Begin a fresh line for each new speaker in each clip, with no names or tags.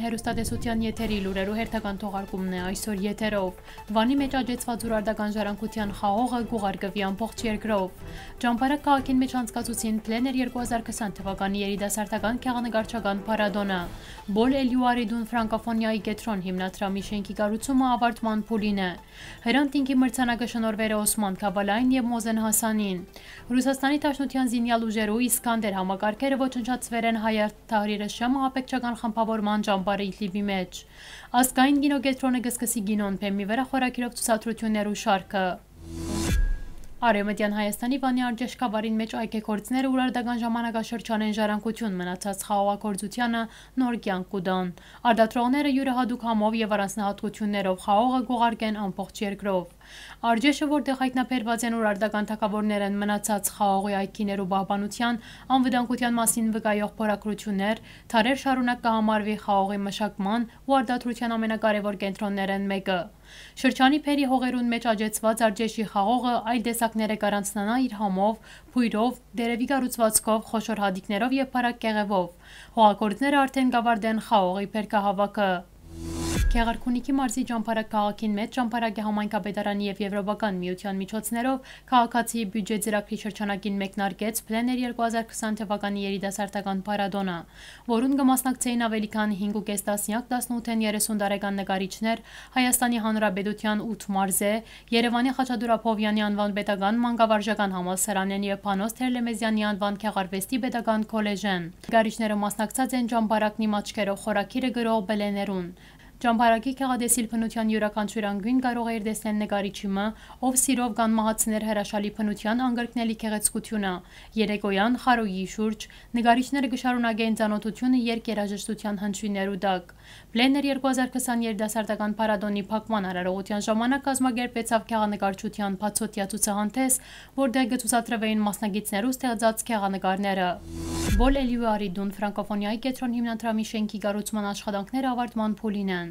հերոստատեսության եթերի լուրերու հերթական թողարկումն է այսօր եթերով։ Վանի մեջ աջեցված ուրարդական ժառանգության խաղողը գուղարկվի ամբողջ երկրով։ Ճամբարակ քաղաքին մեջ անցկացուցին Պլեներ 2020 թվականի երիտասարդական քեղանկարչական փառատոնը։ Բոլ Էլյուարիդուն ֆրանկոֆոնիայի գետրոն հիմնադրամի շենքի կառուցումը ավարտման փուլին է։ Հրանտինքի մրցանակը շնորհվել է Օսման Քավալային եւ Մոզեն Հասանին։ Ռուսաստանի Դաշնության զինյալ ուժերու Իսկանդեր համակարգերը ոչնչացվել են Հայարտ Թահրիրը շամը ապեկչական խմբավորման ճամբարը Իդլիբի մեջ։ Ասկային գինոգետրոնը գսկսի գինոն փեմի վրա խորակիրով ցուցադրություններ ու շարքը։ Արևմտյան Հայաստանի Վանի արժեշկավարին մեջ այգեգործները ուրարդական ժամանակաշրջանեն ժառանգություն մնացած խաղողագործությանը նոր կյանք կուտան։ Արդատրողները յուրահատուկ համով եւ առանձնահատկություններով խաղողը գողարկեն ամբողջ երկրով։ Արժեշը, որտեղ հայտնաբերված են ուրարդական թակավորներ են մնացած խաղողի այգիներու պահպանության, անվտանգության մասին վկայող փորագրություններ, թարեր շարունակ կհամարվի խաղողի մշակման ու արդատրության ամենակարևոր կենտրոններն մեկը։ Շրջանի փերի հողերուն մեջ աջեցված արժեշի խաղողը այլ տեսակները կառանցնանա իր համով, փույրով, դերևի կառուցվածքով, խոշոր հադիկներով եւ բարակ կեղևով։ Հողագործները արդեն գավարդեն խաղողի փերկահավաքը։ Քեղարքունիքի մարզի ճամփարակ քաղաքին մեջ ճամփարակի համայնքապետարանի եւ Եվրոպական միության միջոցներով քաղաքացի բյուջե ծրագրի շրջանակին մեկնարկեց Պլեներ 2020 թվականի երիտասարդական փառատոնը, որուն կմասնակցեին ավելի քան 5.5 տասնյակ 18-ին 30 տարեկան նկարիչներ Հայաստանի Հանրապետության 8 մարզե, Երևանի Խաչատուր Ափովյանի անվան պետական մանկավարժական համալսարանեն եւ Փանոս Թերլեմեզյանի անվան քեղարվեստի պետական քոլեջեն։ Նկարիչները մասնակցած են ճամփարակնի մաչքերով խորակիրը գրող բելեներուն։ Ճամբարակի քեղադեսիլ փնության յուրաքանչյուր անգույն կարող է իր դեսնել նկարիչիմը, ով սիրով կան մահացներ հրաշալի փնության անգրկնելի քեղեցկությունը։ Երեկոյան խարոյի շուրջ նկարիչները գշարունակեն ցանոթությունը երկերաժշտության հնչյուններու տակ։ Պլեներ 2020 երդասարտական փառատոնի փակման արարողության ժամանակ կազմակերպվեցավ քեղանկարչության բացօթյա ցուցահանդես, որտեղ գծուցադրվեին մասնագետներու ստեղծած քեղանկարները։ Բոլ Էլյուարիդուն ֆրանկոֆոնիայի կենտրոն հիմնադրամի շենքի կառուցման աշխատանքները ավարտման փուլին են։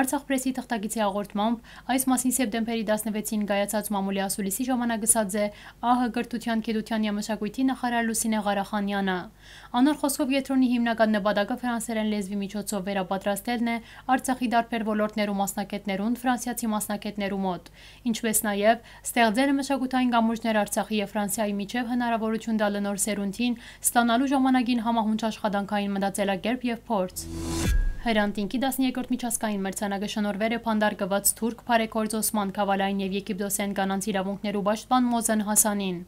Արցախ պրեսի թղթակիցի հաղորդմամբ այս մասին սեպտեմբերի 16-ին կայացած մամուլի ասուլիսի ժամանակ գսած է ԱՀ գրթության, գիտության եւ մշակույթի նախարար Լուսինե Ղարախանյանը։ Անոր խոսքով կենտրոնի հիմնական նպատակը ֆրանսերեն լեզվի միջոցով վերապատրաստելն է Արցախի դարբեր ոլորտներու մասնակետներուն ֆրանսիացի մասնակետներու մոտ, ինչպես նաեւ ստեղծել մշակութային գամուրջներ Արցախի եւ Ֆրանսիայի միջև հնարավորություն տալը նոր սերունդին ստանալու ժամանակին համահունչ աշխատանքային մտածելակերպ եւ փորձ։ Հրանտինքի 13-րդ միջազգային մրցանակը շնորհվել է փանդարգված թուրք Փարեքորձ Օսման Քավալային եւ Եգիպտոսյան կանանց իրավունքներու պաշտպան Մոզեն Հասանին։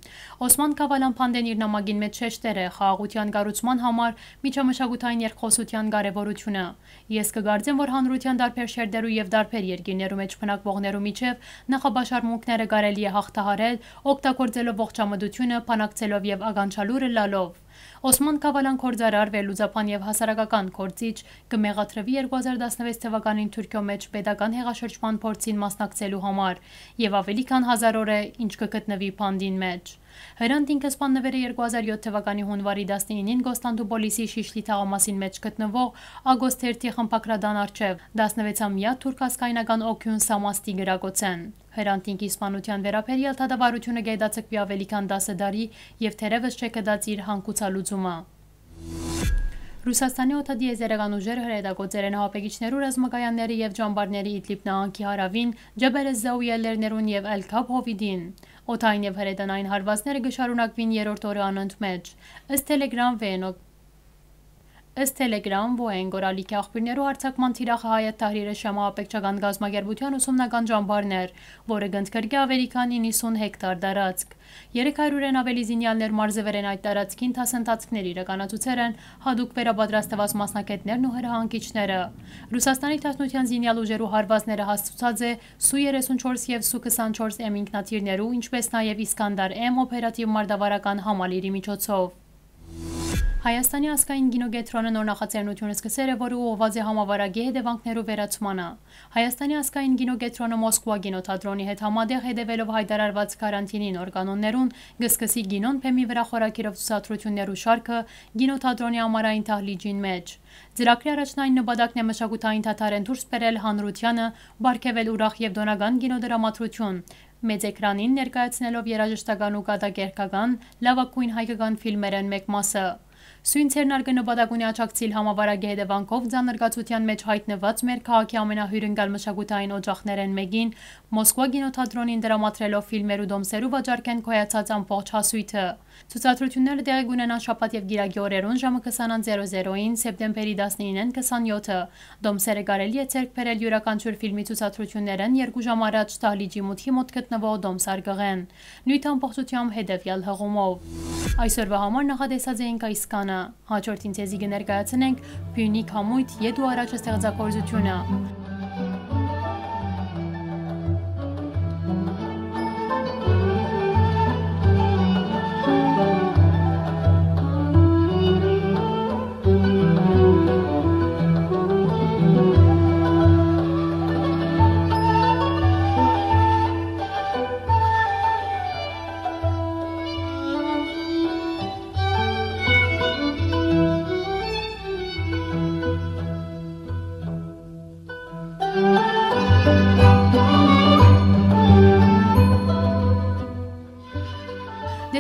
Օսման Քավալան փանդեն իր նամակին մեջ շեշտեր է խաղաղության կառուցման համար միջամշակութային երկխոսության կարեւորությունը։ Ես կգարձեմ, որ հանրության դարբեր շերտերու եւ դարբեր երկիներու մեջ փնակվողներու միջև նախաբաշարմունքները կարելի է հաղթահարել, օգտագործելով ողջամտությունը, փանակցելով եւ ագանչալուրը լալով։ Օսման Կավալան կորձարար վերլուծապան եւ հասարակական կորցիչ կմեղատրվի 2016 թվականին Թուրքիո մեջ պետական հեղաշրջման փորձին մասնակցելու համար եւ ավելի քան հազար օր է ինչ կգտնվի փանդին մեջ։ Հրանտ ինքսպաննվերը 2007 թվականի հունվարի 19-ին Կոստանդուպոլիսի Շիշլի թաղամասին մեջ գտնվող Ագոստերթի խմպակրադան արչև 16-ամյա թուրքասկայնական օքյուն Սամաստի գրակոցեն։ Հրանտինքի իսպանության վերապերյալ թադավարությունը գայդացկվի ավելի քան 10 դարի եւ թերևս չեկդած իր հանկուցալուծումը։ Ռուսաստանի օթադիեզերական ուժերը հրետակոծեր են հապեգիչներու ռազմակայանների եւ ջամբարների Իդլիբ նահանգի հարավին, Ջաբերեզզաուիելերներուն եւ Էլքաբ Հովիդին։ Օթային եւ հրետանային հարվածները գշարունակվին երրորդ օրը անընդմեջ։ Ըստ Telegram VN Ըստ Telegram Boeing օրալիքի աղբյուրներու արձակման թիրախը Հայետ Թահրիրը շամահապեկչական գազམ་ագերբության ուսումնական ճամբարներ, որը գնդկրկի ավելի քան 90 հեկտար տարածք։ 300-ն ավելի զինյալներ մարզվեր են այդ տարածքին թասընթացքներ իրականացուցեր են հadoop վերապատրաստված մասնակետներն ու հրահանգիչները։ Ռուսաստանի Թաշնության զինյալ ուժերու հարվածները հասցուցած է Su-34 եւ Su-24 M ինքնաթիռներու, ինչպես նաեւ Իսկանդար M օպերատիվ մարտավարական համալիրի միջոցով։ Հայաստանի ասկային գինոգետրոնը նոր նախաձեռնություն սկսել է, որը ուղղված է համավարակի հետևանքներու վերացմանը։ Հայաստանի ասկային գինոգետրոնը Մոսկվա գինոթատրոնի հետ համատեղ հետևելով հայտարարված կարանտինի նոր կանոններուն, գսկսի գինոն փեմի վրա խորակիրով ցուցադրություններու շարքը գինոթատրոնի ամառային թահլիջին մեջ։ Ձրակրի առաջնային նպատակն է մշակութային թաթարեն դուրս բերել հանրությանը, բարգեւել ուրախ եւ դոնական գինոդրամատրություն, մեծ էկրանին ներկայացնելով երաժշտական ու կատակերգական լավագույն հայկական ֆիլմերեն մեկ մասը։ Սույն ցերնարգը նպատակունի աչակցիլ համավարագի հետևանքով ձանրգացության մեջ հայտնված մեր քաղաքի ամենահյուրընկալ մշակութային օջախներեն մեկին Մոսկվա կինոթատրոնին դրամատրելով ֆիլմեր ու դոմսերու վաճառքեն կոյացած ամբողջ հասույթը։ Ցուցադրությունները տեղի կունենան շաբաթ եւ գիրակի օրերուն ժամը 20:00-ին սեպտեմբերի 19-ին 27-ը։ Դոմսերը կարելի է ցերկ բերել յուրաքանչյուր ֆիլմի ցուցադրություններն 2 ժամ առաջ Ստալիջի մուտքի մոտ գտնվող Դոմսարգղեն։ Նույն ամբողջությամբ հետևյալ հղումով։ Այսօրվա համար նախադեսած էինք այս կանը։ Հաջորդին ցեզի կներկայացնենք Բյունիկ համույթ Եդու առաջ ստեղծագործությունը։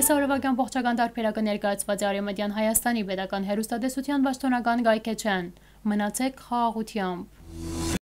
Դեսավորվական ողջական տարբերակը ներկայացված է Արեմտյան Հայաստանի պետական հերուստադեսության պաշտոնական գայքեչեն։ Մնացեք խաղաղությամբ։